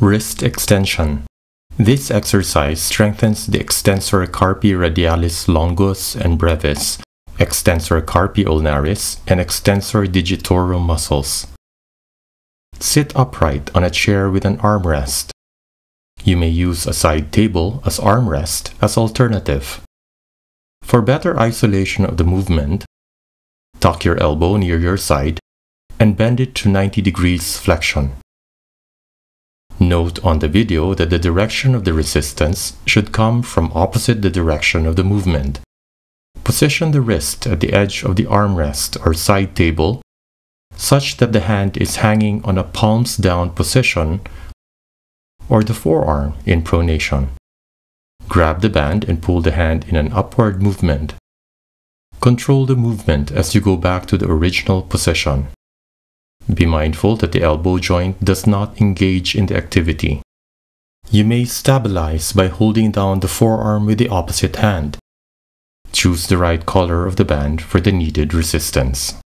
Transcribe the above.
Wrist extension. This exercise strengthens the extensor carpi radialis longus and brevis, extensor carpi ulnaris, and extensor digitorum muscles. Sit upright on a chair with an armrest. You may use a side table as armrest as alternative. For better isolation of the movement, tuck your elbow near your side and bend it to 90 degrees flexion. Note on the video that the direction of the resistance should come from opposite the direction of the movement. Position the wrist at the edge of the armrest or side table such that the hand is hanging on a palms down position or the forearm in pronation. Grab the band and pull the hand in an upward movement. Control the movement as you go back to the original position. Be mindful that the elbow joint does not engage in the activity. You may stabilize by holding down the forearm with the opposite hand. Choose the right color of the band for the needed resistance.